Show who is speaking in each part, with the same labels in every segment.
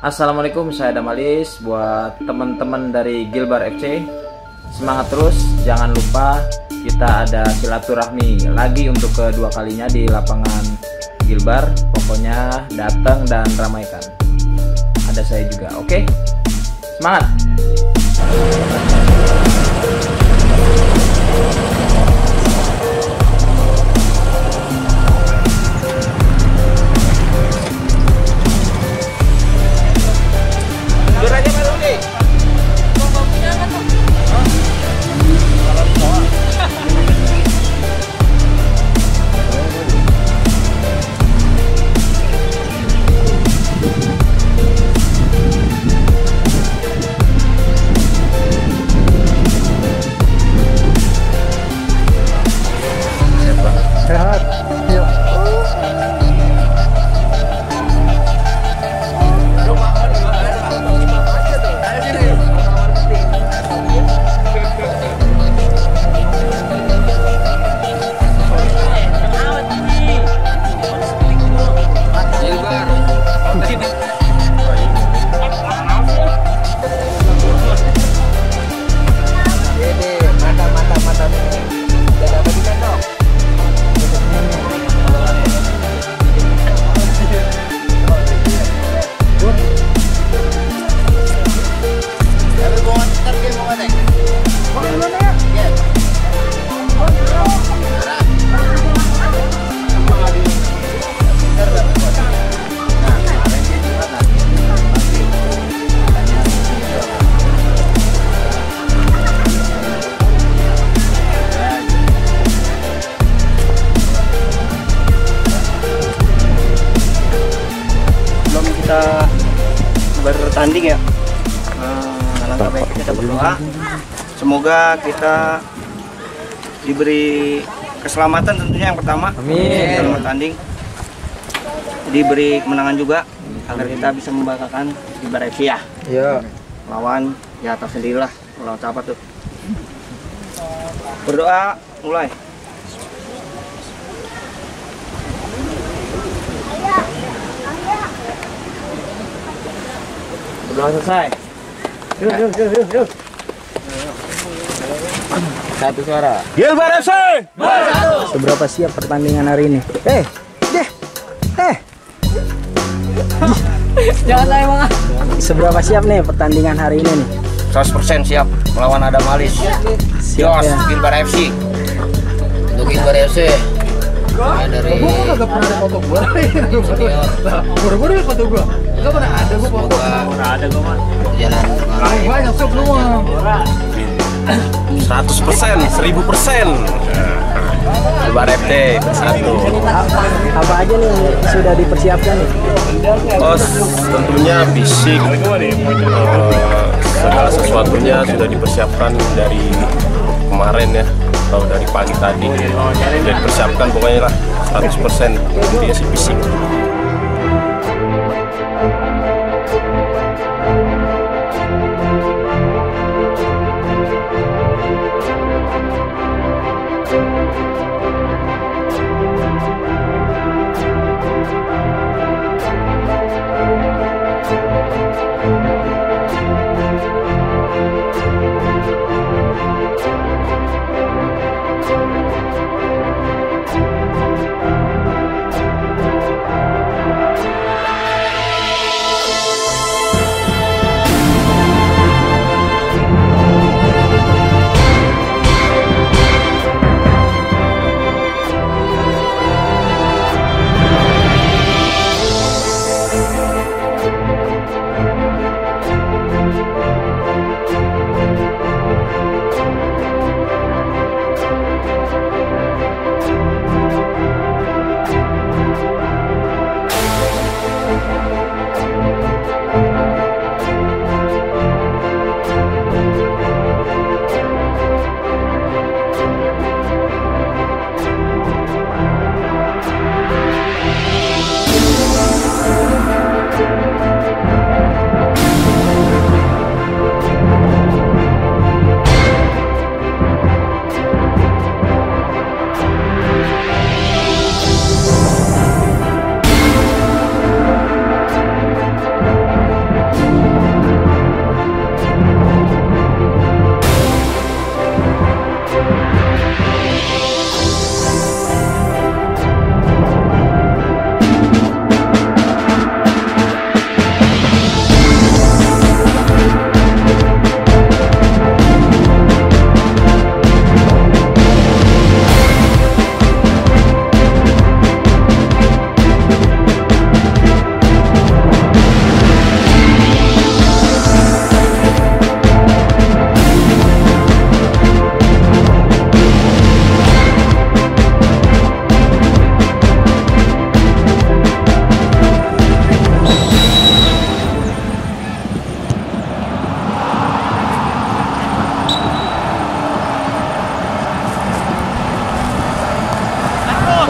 Speaker 1: Assalamualaikum, saya Damalis buat teman-teman dari Gilbar FC. Semangat terus, jangan lupa kita ada silaturahmi lagi untuk kedua kalinya di lapangan Gilbar. Pokoknya datang dan ramaikan. Ada saya juga, oke? Semangat!
Speaker 2: Kita berdoa. Semoga kita diberi keselamatan tentunya yang pertama.
Speaker 1: Amin.
Speaker 2: dalam bertanding. Diberi kemenangan juga agar kita bisa membanggakan di FC ya. Lawan ya tahu sendirilah lawan siapa tuh? Berdoa mulai.
Speaker 1: Berdoa selesai.
Speaker 2: Yuk yuk yuk yuk, yuk.
Speaker 1: Satu suara.
Speaker 3: Gilbar FC.
Speaker 4: Seberapa siap pertandingan hari ini? Eh, deh, eh.
Speaker 1: Jangan saya bang.
Speaker 4: Seberapa siap nih pertandingan hari ini nih?
Speaker 2: 100% siap melawan Adam Alis
Speaker 4: Siap ya.
Speaker 2: Gilbar FC
Speaker 5: untuk Gilbar FC Saya dari
Speaker 3: Gak pernah ada foto gua.
Speaker 5: senior
Speaker 3: Buru-buru ada foto gua. Gak pernah ada gua foto.
Speaker 5: semoga
Speaker 1: ada gue mah.
Speaker 5: jalan
Speaker 3: Banyak sok lu mah.
Speaker 6: 100 persen, 1000 persen. Gilbar FT satu.
Speaker 4: Apa aja nih yang sudah dipersiapkan nih?
Speaker 6: Oh, tentunya fisik, eh, segala sesuatunya sudah dipersiapkan dari kemarin ya, atau dari pagi tadi. Sudah dipersiapkan pokoknya lah 100 persen. Intinya sih fisik.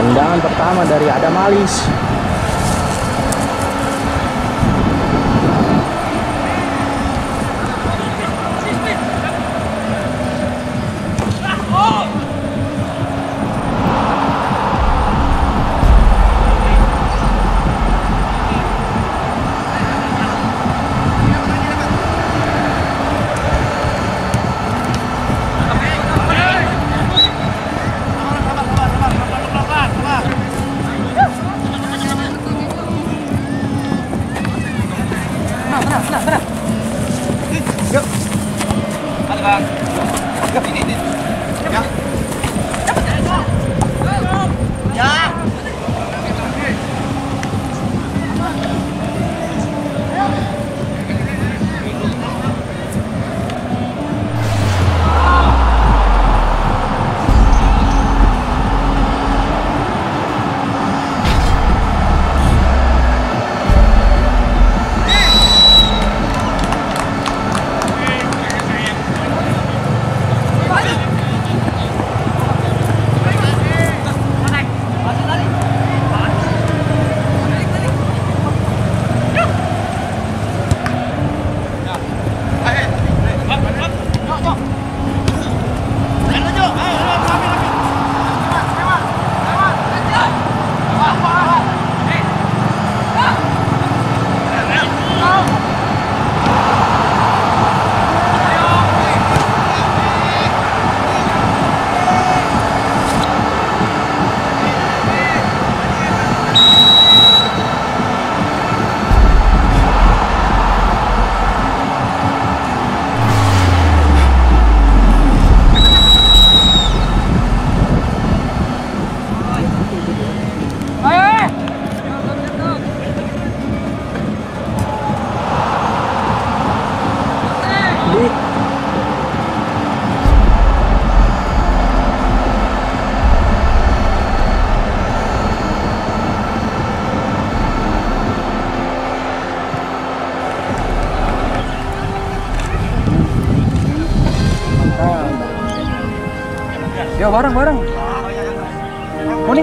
Speaker 4: tendangan pertama dari Adam Alis.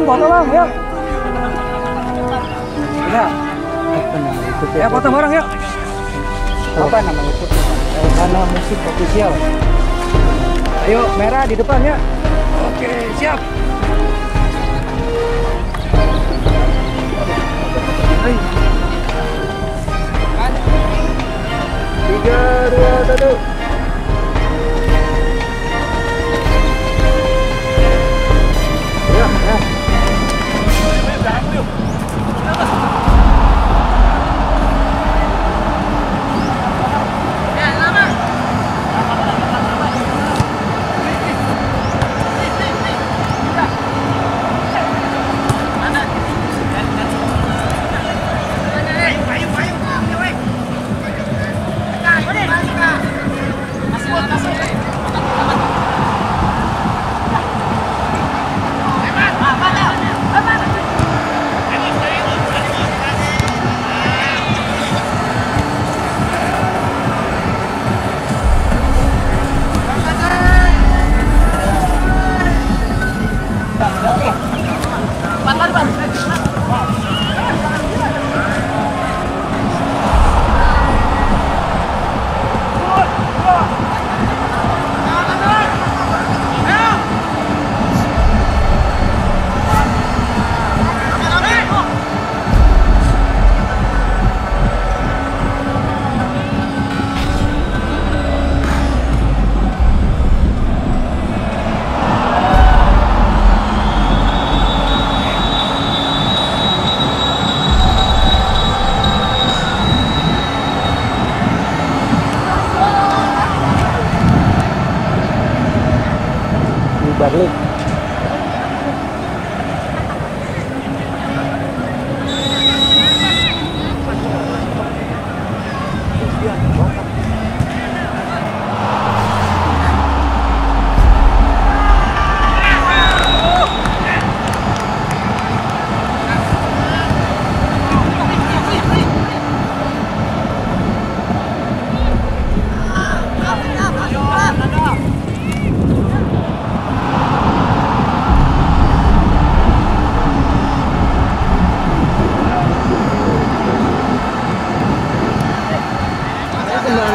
Speaker 7: Foto bang, yuk. Udah.
Speaker 4: Nama YouTube
Speaker 7: Ya foto bareng yuk.
Speaker 4: Apa nama YouTube? Eh, Kana Musik Official.
Speaker 7: Ayo merah di depan ya. Oke siap. Tiga dua satu.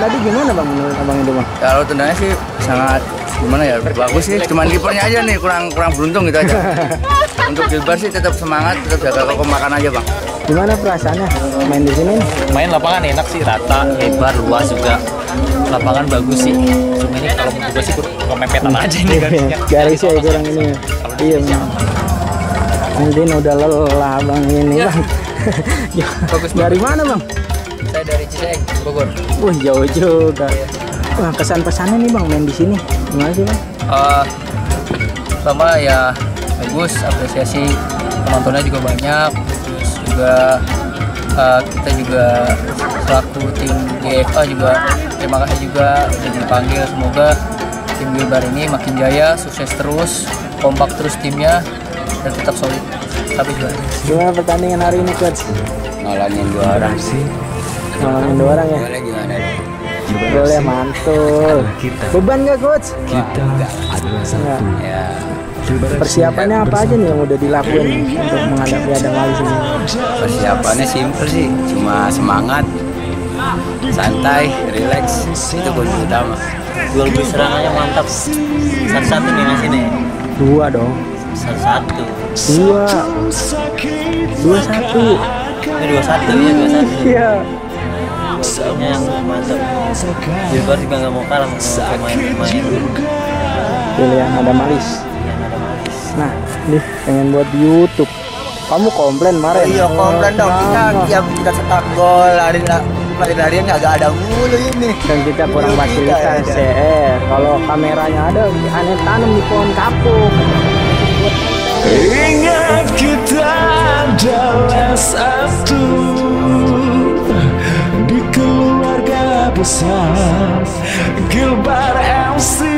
Speaker 4: Tadi gimana bang menurut abang itu bang?
Speaker 8: Kalau tendangannya sih sangat gimana ya bagus sih. Cuman kipernya aja nih kurang kurang beruntung gitu aja. Untuk Gilbar sih tetap semangat, tetap jaga kekompakan aja bang.
Speaker 4: Gimana perasaannya main di sini?
Speaker 7: main lapangan enak sih rata lebar luas juga lapangan bagus sih cuma ini kalau menurut gue sih kurang kemempetan aja ini garisnya
Speaker 4: Garisnya ya kurang ini. ya. Iya bang. Mungkin udah lelah bang ini bang.
Speaker 8: Bagus,
Speaker 4: Dari mana bang?
Speaker 8: Saya dari Ciseng, Bogor.
Speaker 4: Wah jauh juga. Wah kesan pesannya nih bang main di sini. Gimana sih bang?
Speaker 8: Eh, pertama ya bagus, apresiasi penontonnya juga banyak, terus juga eh, kita juga selaku tim GFA juga terima kasih juga udah dipanggil semoga tim Gilbar ini makin jaya, sukses terus, kompak terus timnya dan tetap solid. Tapi juga
Speaker 4: Gimana pertandingan hari ini coach?
Speaker 8: ngalangin dua orang sih.
Speaker 4: Ngalamin dua orang ya?
Speaker 8: gimana?
Speaker 4: Boleh mantul. Beban gak coach? Enggak.
Speaker 8: Ya,
Speaker 4: Persiapannya apa aja nih yang udah dilakuin untuk menghadapi Adam Walis ini?
Speaker 8: persiapannya simpel sih, cuma semangat, santai, relax, itu kunci utama.
Speaker 7: gol gol serangannya mantap satu satu nih mas ini
Speaker 4: Dua dong.
Speaker 7: satu satu
Speaker 4: Dua. Dua satu.
Speaker 7: ini dua satu ya dua satu
Speaker 4: Iya.
Speaker 7: Ini yang mantap Gilbert juga nggak mau kalah sama pemain-pemain
Speaker 4: Pilihan
Speaker 7: ada malis
Speaker 4: Nah, nih pengen buat di YouTube. Kamu komplain kemarin.
Speaker 2: Iya komplain dong kita
Speaker 4: Kenapa?
Speaker 2: tiap kita cetak gol lari lari larian nggak ada mulu ini.
Speaker 4: kan kita kurang
Speaker 2: Iya,
Speaker 4: fasilitas
Speaker 2: iya.
Speaker 4: CR kalau kameranya ada aneh tanam di pohon kapuk
Speaker 9: Ingat kita adalah satu Di keluarga besar Gilbar MC